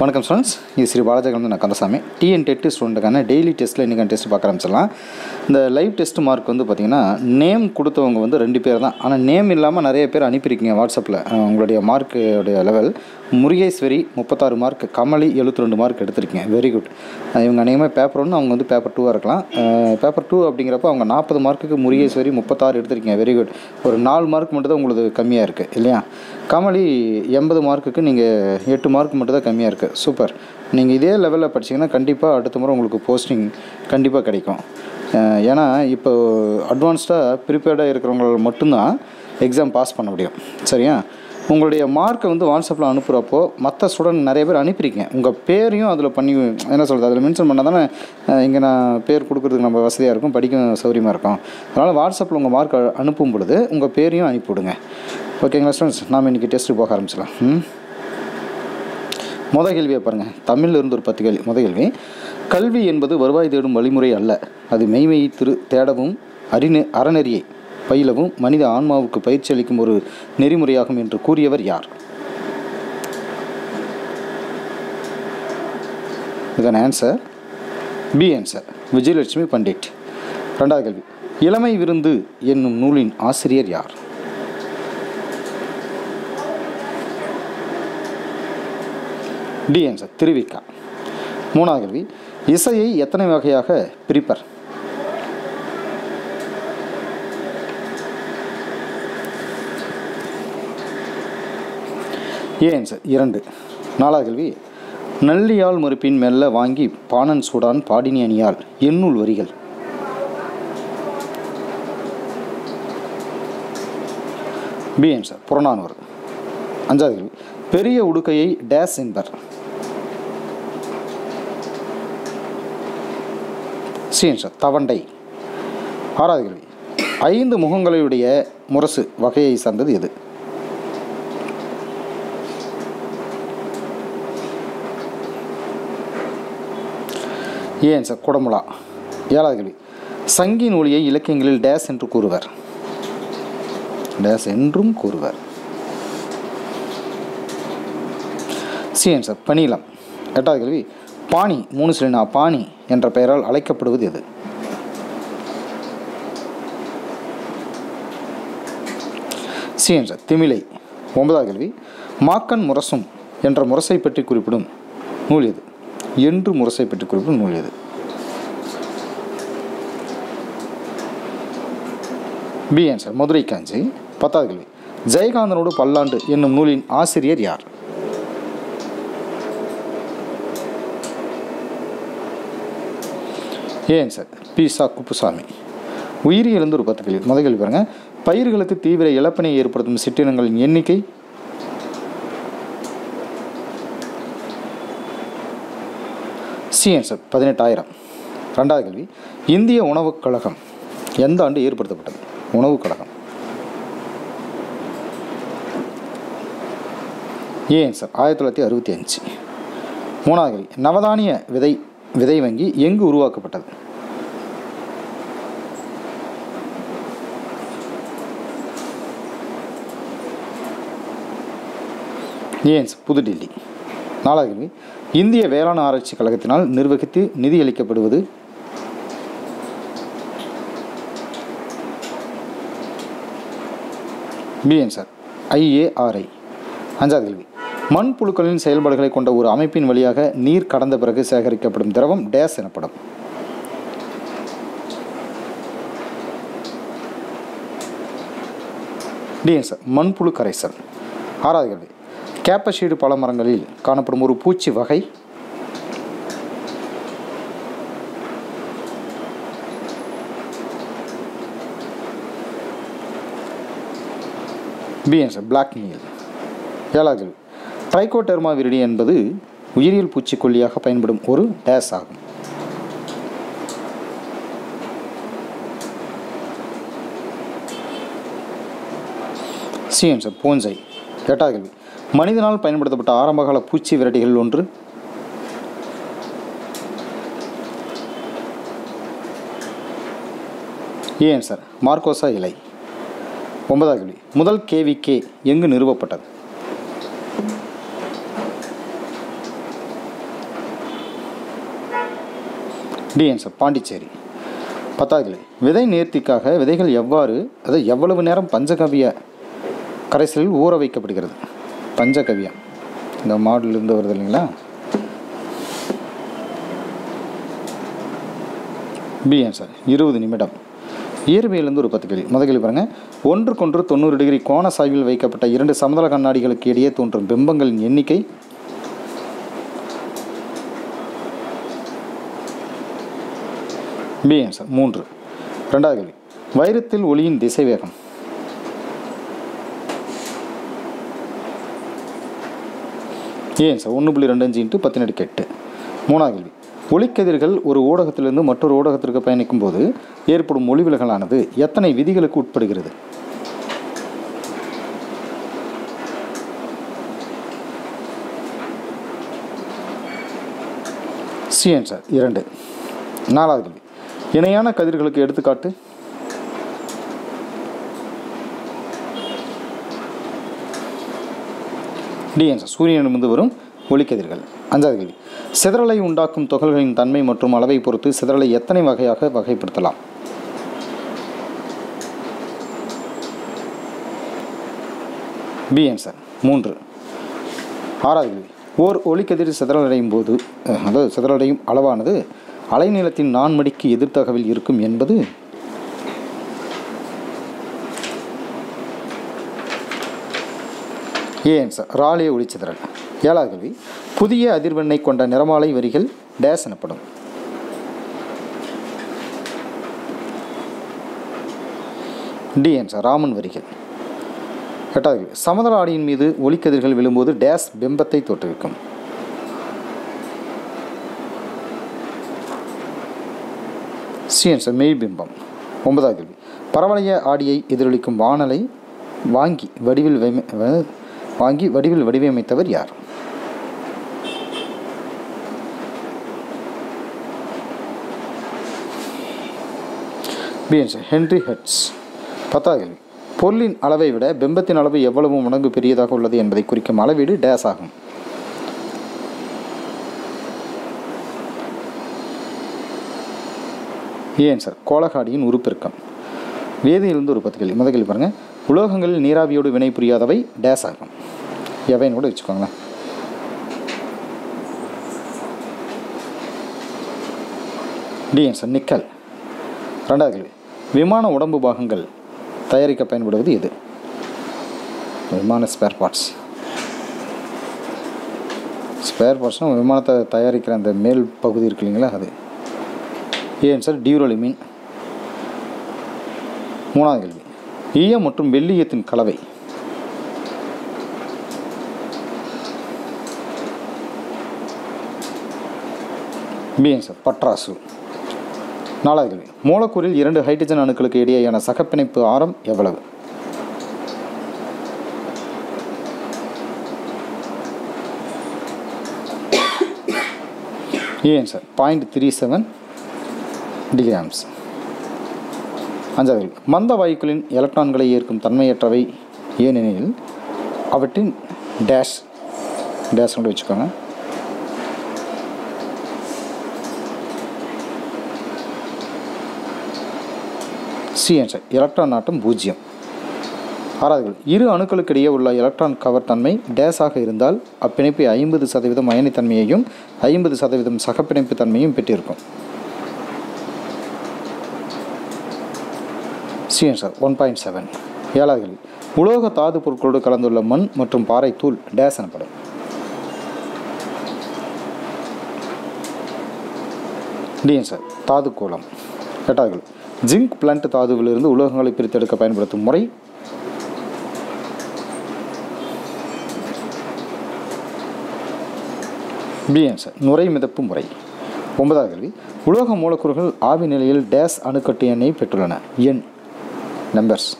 வணக்கம் ஸ்டூடெண்ட்ஸ் இது ஸ்ரீ பாலாஜகலம் நான் கந்தசாமி. டிஎன் டெட் ஸ்டூடெண்ட்டுக்கான டெய்லி டெஸ்ட்டில் இன்றைக்கி டெஸ்ட் பார்க்க ஆரம்பிச்சிடலாம். இந்த லைவ் டெஸ்ட் மார்க் வந்து பார்த்திங்கன்னா நேம் கொடுத்தவங்க வந்து ரெண்டு பேர் தான். ஆனால் நேம் இல்லாமல் நிறைய பேர் அனுப்பியிருக்கீங்க வாட்ஸ்அப்பில் உங்களுடைய மார்க்குடைய லெவல் முருகேஸ்வரி முப்பத்தாறு மார்க் கமலி எழுபத்தி ரெண்டு மார்க் எடுத்திருக்கீங்க வெரி குட் இவங்க அநேகமாக பேப்பர் ஒன்று அவங்க வந்து பேப்பர் டூவாக இருக்கலாம். பேப்பர் டூ அப்படிங்கிறப்ப அவங்க நாற்பது மார்க்குக்கு முருகேஸ்வரி முப்பத்தாறு எடுத்திருக்கீங்க. வெரி குட் ஒரு நாலு மார்க் மட்டும் தான் உங்களுக்கு கம்மியாக இருக்குது இல்லையா? கமலி எண்பது மார்க்குக்கு நீங்கள் எட்டு மார்க் மட்டும் தான் கம்மியாக இருக்குது சூப்பர். நீங்கள் இதே லெவலில் படிச்சீங்கன்னா கண்டிப்பாக அடுத்த முறை உங்களுக்கு போஸ்டிங் கண்டிப்பாக கிடைக்கும். ஏன்னா இப்போ அட்வான்ஸ்டாக ப்ரிப்பேர்டாக இருக்கிறவங்களால் மட்டும்தான் எக்ஸாம் பாஸ் பண்ண முடியும். சரியா? உங்களுடைய மார்க்கை வந்து வாட்ஸ்அப்பில் அனுப்புகிறப்போ மற்ற ஸ்டூடெண்ட் நிறைய பேர் அனுப்பியிருக்கேன் உங்கள் பேரையும் அதில் பண்ணி என்ன சொல்கிறது அதில் மென்ஷன் பண்ணால் தானே இங்கே நான் பேர் கொடுக்குறதுக்கு நம்ம வசதியாக இருக்கும் படிக்க சௌகரியமாக இருக்கும். அதனால் வாட்ஸ்அப்பில் உங்கள் மார்க் அனுப்பும் பொழுது உங்கள் பேரையும் அனுப்பிவிடுங்க. ஓகேங்களா ஸ்டூடெண்ட்ஸ் நாம் இன்றைக்கி டெஸ்ட்டு போக ஆரம்பிச்சிடலாம். ம்? முத கேள்வியை பாருங்கள் தமிழில் இருந்து ஒரு பத்து கேள்வி. முத கேள்வி கல்வி என்பது வருவாய் தேடும் வழிமுறை அல்ல. அது மெய்மையை திரு தேடவும் அறிநெ அறநெறியை பயிலவும் மனித ஆன்மாவுக்கு பயிற்சி அளிக்கும் ஒரு நெறிமுறையாகும் என்று கூறியவர் யார்? இதன் answer B answer Vijayalakshmi Pandit. ரெண்டாவது கேள்வி. இளமை விருந்து என்னும் நூலின் ஆசிரியர் யார்? D answer Thiruvika. மூணாவது கேள்வி. இசையை எத்தனை வகையாக பிரிப்பர்? ஏ ஆன்சர் இரண்டு. நாலாவது கேள்வி. நல்லியால் மறுப்பின் மெல்ல வாங்கி பாணன் சூடான் பாடினி அணியால் எண்ணூல் வரிகள். B answer Purananuru. அஞ்சாவது கேள்வி. பெரிய உடுக்கையை டேஸ் என்பர். சி ஆன்சர் தவண்டை. ஆறாவது கேள்வி. ஐந்து முகங்களையுடைய முரசு வகையை சார்ந்தது எது? ஏ ஆன்சர் குடமுலா ஏழாவது கேள்வி. சங்கி நூலியை இலக்கியங்களில் டேஸ் என்று கூறுவர். டேஸ் என்றும் கூறுவர். சி ஆன்சர் பணியிலம். எட்டாவது கேள்வி. பாணி மூணு சிலினா பாணி என்ற பெயரால் அழைக்கப்படுவது எது? சி ஆன்சர் திமிலை. ஒன்பதாவது கேள்வி. மாக்கன் முரசும் என்ற முரசை பற்றி குறிப்பிடும் நூல் எது? என்று முரசை பெற்றுக் குறிப்பு நூல் எது பி ஆன்சர் மதுரை காஞ்சி பத்தாவது கேள்வி. ஜெயகாந்தனோடு பல்லாண்டு என்னும் நூலின் ஆசிரியர் யார்? ஏன் சார் பிசா குப்புசாமி. உயிரியலிருந்து ஒரு பத்து கேள்வி. முதல் கேள்வி பாருங்க. பயிர்களுக்கு தீவிர இழப்பினை ஏற்படுத்தும் சிற்றினங்களின் எண்ணிக்கை சி பதினெட்டாயிரம். ரெண்டாவது கேள்வி இந்திய உணவுக் கழகம் எந்த ஆண்டு ஏற்படுத்தப்பட்டது? உணவுக் கழகம். ஏ ஆன்சர் ஆயிரத்தி தொள்ளாயிரத்தி அறுபத்தி அஞ்சு. மூணாவது கேள்வி நவதானிய விதை விதை வங்கி எங்கு உருவாக்கப்பட்டது? ஏன்ஸ் புதுடில்லி. நாலாவது கேள்வி இந்திய வேளாண் ஆராய்ச்சி கழகத்தினால் நிர்வகித்து நிதியளிக்கப்படுவது பிஎன் சார் ஐஏஆர்ஐ அஞ்சாவது கேள்வி. மண் புழுக்களின் செயல்பாடுகளை கொண்ட ஒரு அமைப்பின் வழியாக நீர் கடந்த பிறகு சேகரிக்கப்படும் திரவம் டேஸ் எனப்படும். டிஎன் சார் மண்புழு கரைசல் ஆறாவது கேள்வி. கேப்பசீடு பல மரங்களில் காணப்படும் ஒரு பூச்சி வகை. பிஎன்ஸ் சார் பிளாக் நீல் ஏழாவது ட்ரைகோடெர்மா விரிடி என்பது உயிரியல் பூச்சிக்கொல்லியாக பயன்படும் ஒரு டேஸ் ஆகும். சிஎம் சார் பூஞ்சை. எட்டாவது கேள்வி மனிதனால் பயன்படுத்தப்பட்ட ஆரம்பகால பூச்சி விரட்டிகள் ஒன்று. ஏன் சார்? மார்க்கோசா இலை. ஒன்பதாவது கேள்வி. முதல் கேவிகே எங்கு நிறுவப்பட்டது? D answer Pondicherry. பத்தாவது கிளை விதை நேர்த்திக்காக விதைகள் எவ்வாறு அதாவது எவ்வளவு நேரம் பஞ்சகவிய கரைசலில் ஊற வைக்கப்படுகிறது? பஞ்சகவியம் இந்த மாடலிருந்து வருது இல்லைங்களா? பி ஆன்சர் இருபது நிமிடம். இயற்பியலேருந்து ஒரு பத்து கேள்வி. முதல் கேள்வி பாருங்கள் ஒன்றுக்கொன்று தொண்ணூறு டிகிரி கோண சாய்வில் வைக்கப்பட்ட இரண்டு சமதள கண்ணாடிகளுக்கு இடையே தோன்றும் பிம்பங்களின் எண்ணிக்கை பி ஆன்சர் மூன்று. ரெண்டாவது கேள்வி. வைரத்தில் ஒளியின் திசைவேகம். ஏன் சார்? ஒன்று புள்ளி ரெண்டு அஞ்சு இன்ட்டு பத்தினெட்டு எட்டு மூணாவது கேள்வி. ஒளிக்கதிர்கள் ஒரு ஊடகத்திலிருந்து மற்றொரு ஊடகத்திற்கு பயணிக்கும் போது ஏற்படும் ஒளிவிலகலானது எத்தனை விதிகளுக்கு உட்படுகிறது? சி ஆன்சர் இரண்டு. நாலாவது கேள்வி. இணையான கதிர்களுக்கு எடுத்துக்காட்டு. டி ஆன்சர் சூரியனிடமிருந்து வரும் ஒளிக்கதிர்கள். அஞ்சாவது கேள்வி. சிதறலை உண்டாக்கும் துகள்களின் தன்மை மற்றும் அளவை பொறுத்து சிதறலை எத்தனை வகையாக வகைப்படுத்தலாம்? பி ஆன்சர் மூன்று. ஆறாவது கேள்வி. ஓர் ஒளிக்கதிர் சிதறலடையும் போது அதாவது சிதறலடையும் அளவானது அலைநீளத்தின் நான்மடிக்கு எதிர்த்தகவில் இருக்கும் என்பது ஏ ஆன்சர் ராலிய ஒளிச்சிதறல் ஏழாவது கேள்வி. புதிய அதிர்வெண்ணை கொண்ட நிறமாலை வரிகள் டேஸ் எனப்படும். டி ஆன்சர் ராமன் வரிகள். எட்டாவது கேள்வி. சமதள ஆடியின் மீது ஒளிக்கதிர்கள் விழும்போது டேஸ் பிம்பத்தை தோற்றுவிக்கும். சி ஆன்சர் மெய் பிம்பம். ஒன்பதாவது கேள்வி. பரவளைய ஆடியை எதிரொலிக்கும் வானலை வாங்கி வடிவில் வாங்கி வடிவில் வடிவமைத்தவர் யார்? பி ஹென்ரி ஹெட்ஸ் பத்தாவது கேள்வி. பொருளின் அளவை விட பிம்பத்தின் அளவு எவ்வளவு மடங்கு பெரியதாக உள்ளது என்பதை குறிக்கும் அளவீடு டேஸ் ஆகும். ஏன் சார் கோலகாடியின் உருப்பெருக்கம் வேதியிலிருந்து ஒரு பத்து கேள்வி. முதல் கேள்வி பாருங்கள் உலோகங்களில் நீராவியோடு வினை புரியாதவை டேஸ் ஆகும். எவைன்னு கூட வச்சுக்கோங்களேன். D answer nickel. ரெண்டாவது கேள்வி. விமான உடம்பு பாகங்கள் தயாரிக்க பயன்படுவது எது? விமான ஸ்பேர் பார்ட்ஸ் ஸ்பேர் பார்ட்ஸ்னால் விமானத்தை தயாரிக்கிற அந்த மேல் பகுதி இருக்கு இல்லைங்களா அது. ஏன் சார் டியூரோலிமின் மூணாவது கேள்வி. ஈயம் மற்றும் வெள்ளீயத்தின் கலவை. பிஎன் சார் பட்ராசு நாலாவது கேள்வி மூலக்கூறில் இரண்டு ஹைட்ரஜன் அணுக்களுக்கு இடையேயான சகப்பிணைப்பு ஆரம் எவ்வளவு? ஏன் சார் பாயிண்ட் த்ரீ செவன் டிகிராம்ஸ் அஞ்சாவது மந்த வாயுக்களின் எலக்ட்ரான்களை ஏற்கும் தன்மையற்றவை ஏனெனில் அவற்றின் டேஷ் டேஷ் கொண்டு வச்சுக்கோங்க. சி என்ற எலக்ட்ரான் ஆட்டம் பூஜ்ஜியம் ஆறாவது இரு அணுக்களுக்கிடையே உள்ள எலக்ட்ரான் கவர் தன்மை டேஸாக இருந்தால் அப்பிணைப்பு ஐம்பது சதவீதம் அயனித்தன்மையையும் ஐம்பது சதவீதம் சகப்பிணைப்பு தன்மையும் பெற்றிருக்கும் C answer one point seven ஏழாவது கேள்வி. உலோக தாது பொருட்களோடு கலந்துள்ள மண் மற்றும் பாறை தூள் டேஸ் எனப்படும் டி ஆன்சர் தாது கோலம் எட்டாவது கேள்வி. ஜிங்க் பிளண்ட் தாதுவிலிருந்து உலோகங்களை பிரித்தெடுக்க பயன்படுத்தும் முறை. பி ஆன்சர் நுரை மிதப்பு முறை. ஒன்பதாவது கேள்வி உலோக மூலக்கூறுகள் ஆவி நிலையில் டேஸ் அணுக்கட்டு எண்ணை பெற்றுள்ளன. எண் நம்பர்ஸ்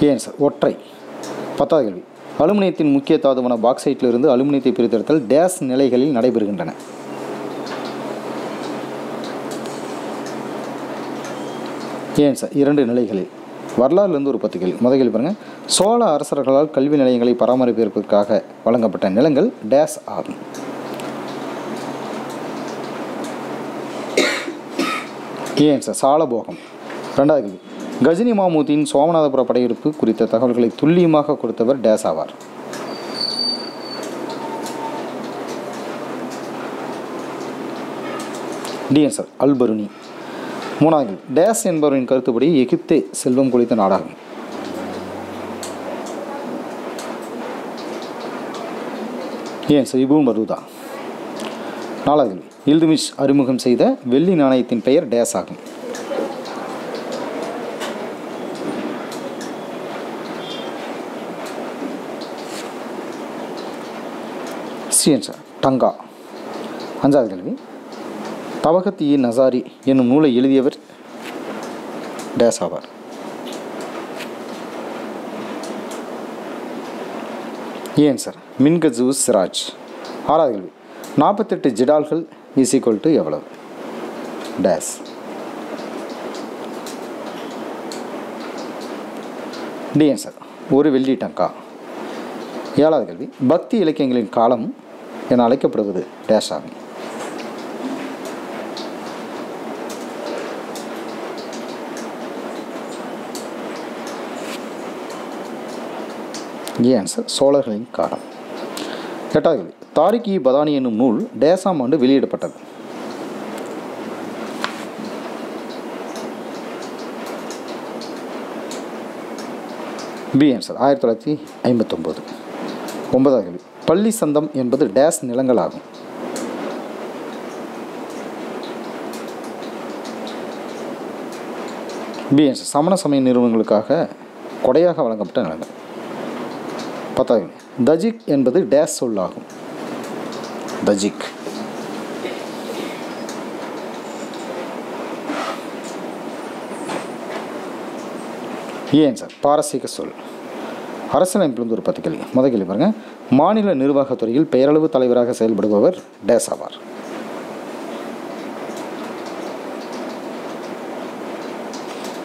ஏன் சார் ஒற்றை. பத்தாவது கேள்வி அலுமினியத்தின் முக்கிய தாதுவான பாக்சைட்டிலிருந்து அலுமினியத்தை பிரித்தெடுத்தல் டேஸ் நிலைகளில் நடைபெறுகின்றன. ஏன் சார்? இரண்டு நிலைகளில். வரலாறுலேருந்து ஒரு பத்து கேள்வி முதல் கேள்வி பாருங்கள் சோழ அரசர்களால் கல்வி நிலையங்களை பராமரிப்பதற்காக வழங்கப்பட்ட நிலங்கள் டேஸ் ஆகும். ஏன் சார்? சாலபோகம். ரெண்டாவது கேள்வி. கஜினி மாமூதியின் சோமநாதபுர படையெடுப்பு குறித்த தகவல்களை துல்லியமாக கொடுத்தவர் டேஸ் ஆவார். டிஎன் சார் அல்பருனி மூணாவது டேஸ் என்பவரின் கருத்துப்படி எகிப்தே செல்வம் கொளித்த நாடாகும். ஏன் சார் இபுன் பருதா? நாலாவது இல்துமிஷ் அறிமுகம் செய்த வெள்ளி நாணயத்தின் பெயர் டேஸ் ஆகும். சிஎன் டங்கா. அஞ்சாவது கேள்வி. தவகத் இ நசாரி என்னும் நூலை எழுதியவர் டேஸ் ஆவார். ஏன் சார்? மின்கஜு சிராஜ் ஆறாவது கேள்வி. நாற்பத்தெட்டு ஜிடால்கள் இஸ் ஈக்குவல் டு எவ்வளவு? டேஸ். டிஎன் சார் ஒரு வெள்ளி டங்கா. ஏழாவது கேள்வி. பக்தி இலக்கியங்களின் காலம் என அழைக்கப்படுவது டேஷ் ஆகும் ஏன் சார் சோழர்களின் காலம். எட்டாவது கேள்வி தாரிக் இ பதானி என்னும் நூல் டேசாம் ஆண்டு வெளியிடப்பட்டது. பி ஆன்சர் ஆயிரத்தி தொள்ளாயிரத்தி ஐம்பத்தொம்போது. ஒன்பதாவது கேள்வி பள்ளி சந்தம் என்பது டேஸ் நிலங்கள் ஆகும் சமண சமய நிறுவனங்களுக்காக கொடையாக வழங்கப்பட்ட நிலங்கள். பத்தாவது தஜிக் என்பது டேஸ் சொல்லாகும். தஜிக். ஏன் சார்? பாரசீக சொல். அரசியலமைப்பிலிருந்து ஒரு பத்து கேள்வி முதல் கேள்வி பாருங்கள் மாநில நிர்வாகத்துறையில் பெயரளவு தலைவராக செயல்படுபவர் டேஸ் ஆவார்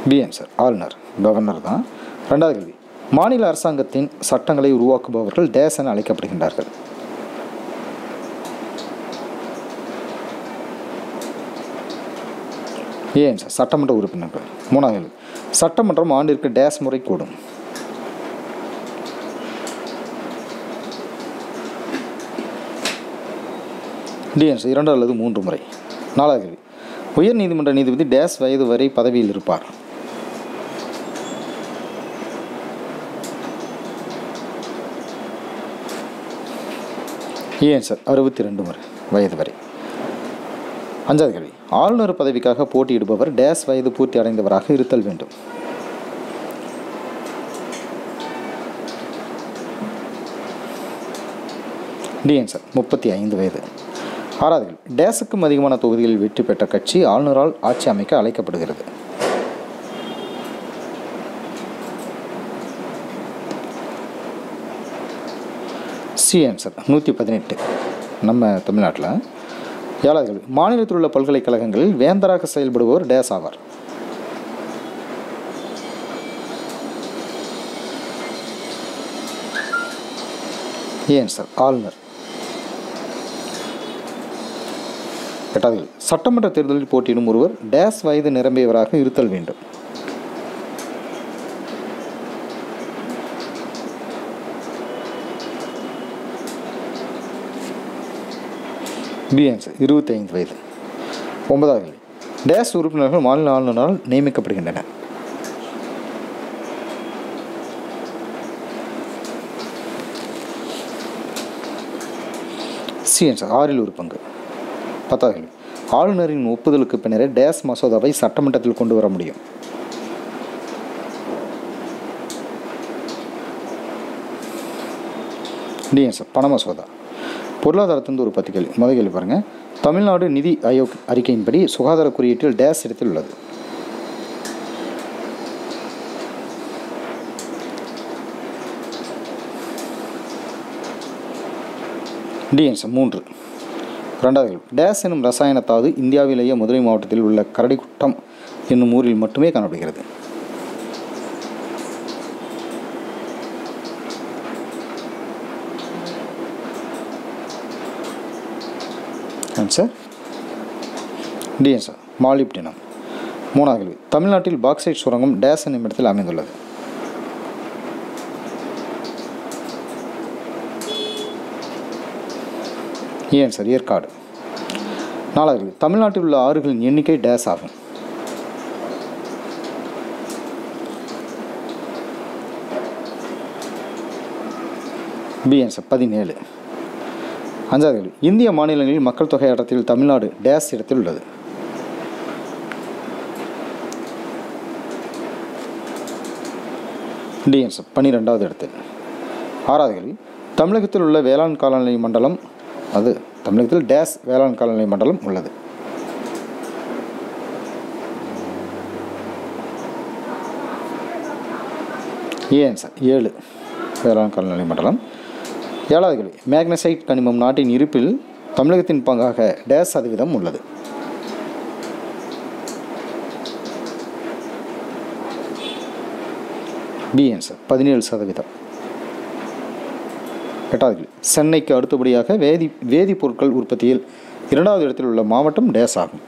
பிஎம் சார் ஆளுநர் கவர்னர் தான். ரெண்டாவது கேள்வி. மாநில அரசாங்கத்தின் சட்டங்களை உருவாக்குபவர்கள் டேஸ் என அழைக்கப்படுகின்றார்கள். ஏன் சார் சட்டமன்ற உறுப்பினர்கள். மூணாவது சட்டமன்றம் ஆண்டிற்கு டேஸ் முறை கூடும். டிஎன்ஸ் இரண்டு அல்லது மூன்று முறை. நாலாவது கேள்வி உயர் நீதிமன்ற நீதிபதி டேஸ் வயது வரை பதவியில் இருப்பார். ஏன் சார்? அறுபத்தி ரெண்டு முறை வயது வரை. அஞ்சாவது கேள்வி ஆளுநர் பதவிக்காக போட்டியிடுபவர் டேஸ் வயது பூர்த்தி அடைந்தவராக இருத்தல் வேண்டும். டிஎன் சார் முப்பத்தி ஐந்து வயது. ஆறாவது டேஸுக்கும் அதிகமான தொகுதிகளில் வெற்றி பெற்ற கட்சி ஆளுநரால் ஆட்சி அமைக்க அழைக்கப்படுகிறது. சி ஆன்சர் நூற்றி பதினெட்டு நம்ம தமிழ்நாட்டில் ஏழாவது கேள்வி மாநிலத்தில் உள்ள பல்கலைக்கழகங்களில் வேந்தராக செயல்படுபவர் டேஸ் ஆவார். ஏன் சார்? ஆளுநர். எட்டாவது சட்டமன்ற தேர்தலில் போட்டியிடும் ஒருவர் டேஸ் வயது நிரம்பியவராக இருத்தல் வேண்டும். பி ஆன்சர் இருபத்தைந்து வயது. ஒன்பதாவது டேஸ் உறுப்பினர்கள் மாநில ஆளுநரால் நியமிக்கப்படுகின்றன. சி ஆன்சர் ஆறில் ஒரு பங்கு. பத்தாவது ஆளுநரின் ஒப்புதலுக்கு பின்னரே டேஸ் மசோதாவை சட்டமன்றத்தில் கொண்டு வர முடியும். டிஎன்ஸ் பண மசோதா. பொருளாதாரத்திலிருந்து ஒரு பத்து கேள்வி முதல் கேள்வி பாருங்கள் தமிழ்நாடு நிதி ஆயோக் அறிக்கையின்படி சுகாதார குறியீட்டில் டேஸ் இடத்தில் உள்ளது. டிஎன்ஸ் மூன்று. ரெண்டாவது டேஸ் எனும் ரசாயன இந்தியாவிலேயே மதுரை மாவட்டத்தில் உள்ள கரடிக்குட்டம் என்னும் ஊரில் மட்டுமே காணப்படுகிறது. ஆன்சர் டி ஆன்சர் மாலிப்டினம் மூணாவது கேள்வி. தமிழ்நாட்டில் பாக்சைட் சுரங்கம் டேஸ் என்னும் இடத்தில் அமைந்துள்ளது. ஏன் சார்? ஏற்காடு. நாலாவது தமிழ்நாட்டில் உள்ள ஆறுகளின் எண்ணிக்கை டேஸ் ஆகும். பி ஆன்சர் பதினேழு. அஞ்சாவது கேள்வி. இந்திய மாநிலங்களில் மக்கள் தொகை இடத்தில் தமிழ்நாடு டேஸ் இடத்தில் உள்ளது. டி ஆன்சர் பன்னிரெண்டாவது இடத்தில். ஆறாவது கேள்வி. தமிழகத்தில் உள்ள வேளாண் காலநிலை மண்டலம் அது தமிழகத்தில் டேஸ் வேளாண் காலநிலை மண்டலம் உள்ளது. ஏ ஏழு வேளாண் காலநிலை மண்டலம். ஏழாவது கேள்வி. மேக்னசைட் கனிமம் நாட்டின் இருப்பில் தமிழகத்தின் பங்காக டேஸ் சதவீதம் உள்ளது. பி ஆன்சர் பதினேழு சதவீதம். எட்டாவது கேள்வி சென்னைக்கு அடுத்தபடியாக வேதி வேதிப்பொருட்கள் உற்பத்தியில் இரண்டாவது இடத்தில் உள்ள மாவட்டம் டேஸ் ஆகும்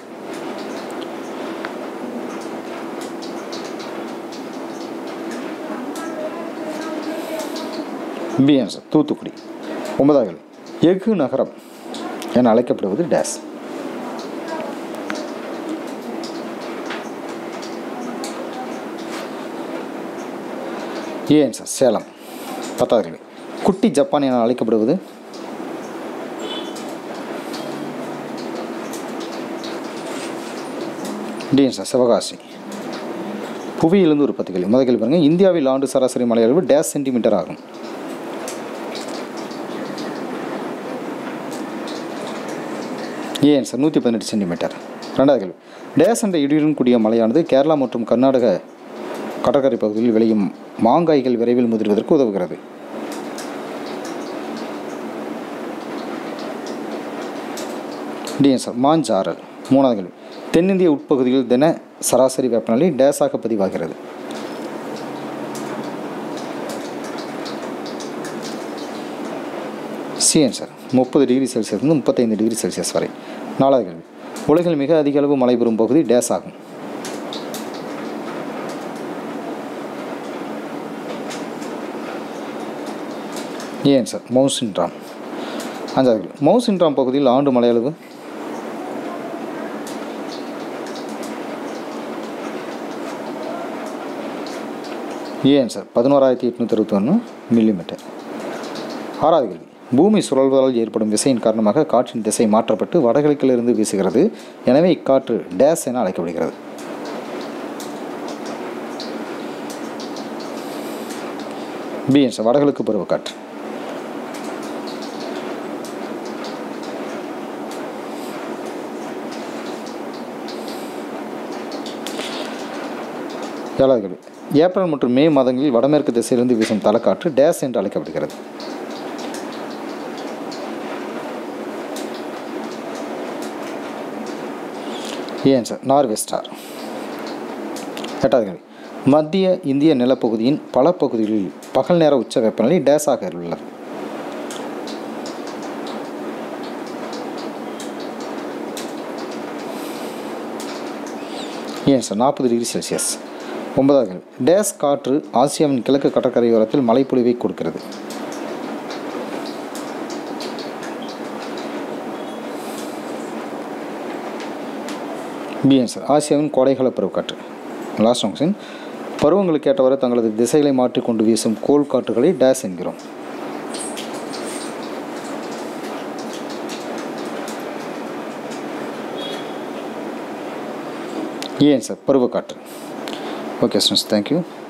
பி ஆன்சர் தூத்துக்குடி. ஒன்பதாவது கேள்வி எஃகு நகரம் என அழைக்கப்படுவது டேஸ். A answer Salem. பத்தாவது கேள்வி குட்டி ஜப்பான் என அழைக்கப்படுவது டி சிவகாசி. புவியிலிருந்து உற்பத்தி கேள்வி. முதல் கேள்வி பாருங்க. இந்தியாவில் ஆண்டு சராசரி மழை அளவு டேஸ் சென்டிமீட்டர் ஆகும். ஏன் சார் நூற்றி பதினெட்டு சென்டிமீட்டர். ரெண்டாவது கேள்வி. டேஸ் என்ற இடியுடன் கூடிய மழையானது கேரளா மற்றும் கர்நாடக கடற்கரை பகுதியில் விளையும் மாங்காய்கள் விரைவில் முதிர்வதற்கு உதவுகிறது. டிஎன்சர் மாஞ்சாரல் மூணாவது கேள்வி. தென்னிந்திய உட்பகுதியில் தின சராசரி வெப்பநிலை டேஸாக பதிவாகிறது. சி ஆன்சர் முப்பது டிகிரி செல்சியஸ்லேருந்து முப்பத்தைந்து டிகிரி செல்சியஸ் வரை. நாலாவது கேள்வி. உலகில் மிக அதிக அளவு மழை பெறும் பகுதி டேஸ் ஆகும். ஏன் சார் மவுசின்ட்ராம் அஞ்சாவது கேள்வி. மவுசின்ட்ராம் பகுதியில் ஆண்டு மலையளவு ஏன் சார்? பதினோராயிரத்தி எட்நூற்றி அறுபத்தி ஒன்று மில்லிமீட்டர். ஆறாவது கேள்வி. பூமி சுழல்வதால் ஏற்படும் விசையின் காரணமாக காற்றின் திசை மாற்றப்பட்டு வடகிழக்கிலிருந்து வீசுகிறது. எனவே இக்காற்று டேஸ் என அழைக்கப்படுகிறது. பி சார் வடகிழக்கு பருவக்காற்று ஏழாவது கேள்வி. ஏப்ரல் மற்றும் மே மாதங்களில் வடமேற்கு திசையிலிருந்து வீசும் தலைக்காற்று டேஸ் என்று அழைக்கப்படுகிறது. ஏன் சார்? நார்வெஸ்டார் எட்டாவது கேள்வி மத்திய இந்திய நிலப்பகுதியின் பல பகுதிகளில் பகல் நேர உச்ச வெப்பநிலை டேஸாக உள்ளது. ஏன் சார்? நாற்பது டிகிரி செல்சியஸ். ஒன்பதாவது. கேள்வி டேஸ் காற்று ஆசியாவின் கிழக்கு கடற்கரையோரத்தில் மழைப்பொழிவை கொடுக்கிறது. பி ஆன்சர் ஆசியாவின் கோடைகால பருவக்காற்று. லாஸ்ட் ஆப்ஷன் பருவங்களுக்கு ஏற்றவாறு தங்களது திசைகளை மாற்றிக்கொண்டு வீசும் கோல் காற்றுகளை டேஸ் என்கிறோம். ஏன் சார் பருவக்காற்று. for questions. Thank you.